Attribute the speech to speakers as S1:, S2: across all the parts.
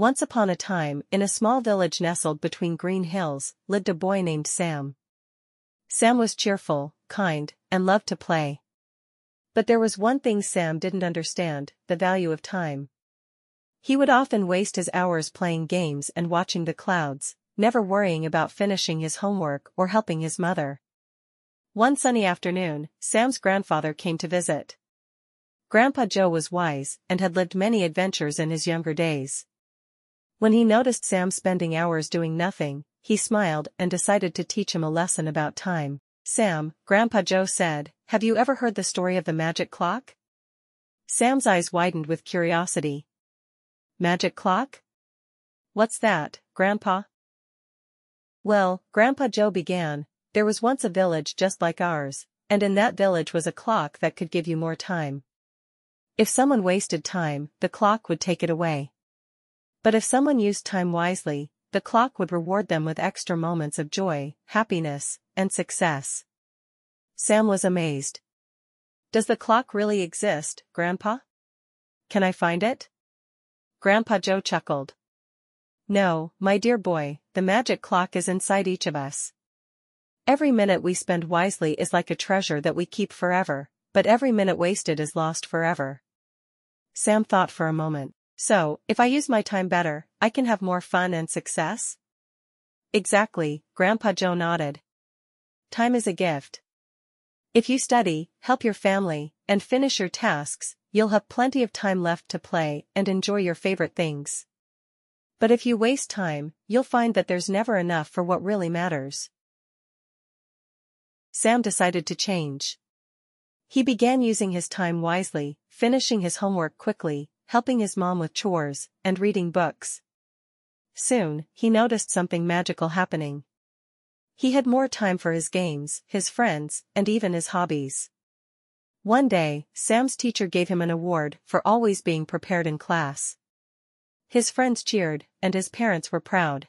S1: Once upon a time, in a small village nestled between green hills, lived a boy named Sam. Sam was cheerful, kind, and loved to play. But there was one thing Sam didn't understand, the value of time. He would often waste his hours playing games and watching the clouds, never worrying about finishing his homework or helping his mother. One sunny afternoon, Sam's grandfather came to visit. Grandpa Joe was wise and had lived many adventures in his younger days. When he noticed Sam spending hours doing nothing, he smiled and decided to teach him a lesson about time. Sam, Grandpa Joe said, have you ever heard the story of the magic clock? Sam's eyes widened with curiosity. Magic clock? What's that, Grandpa? Well, Grandpa Joe began, there was once a village just like ours, and in that village was a clock that could give you more time. If someone wasted time, the clock would take it away. But if someone used time wisely, the clock would reward them with extra moments of joy, happiness, and success. Sam was amazed. Does the clock really exist, Grandpa? Can I find it? Grandpa Joe chuckled. No, my dear boy, the magic clock is inside each of us. Every minute we spend wisely is like a treasure that we keep forever, but every minute wasted is lost forever. Sam thought for a moment. So, if I use my time better, I can have more fun and success? Exactly, Grandpa Joe nodded. Time is a gift. If you study, help your family, and finish your tasks, you'll have plenty of time left to play and enjoy your favorite things. But if you waste time, you'll find that there's never enough for what really matters. Sam decided to change. He began using his time wisely, finishing his homework quickly, helping his mom with chores, and reading books. Soon, he noticed something magical happening. He had more time for his games, his friends, and even his hobbies. One day, Sam's teacher gave him an award for always being prepared in class. His friends cheered, and his parents were proud.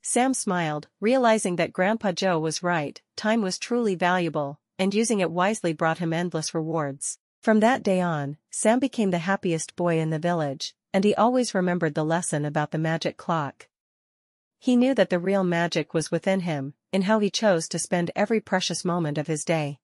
S1: Sam smiled, realizing that Grandpa Joe was right, time was truly valuable, and using it wisely brought him endless rewards. From that day on, Sam became the happiest boy in the village, and he always remembered the lesson about the magic clock. He knew that the real magic was within him, in how he chose to spend every precious moment of his day.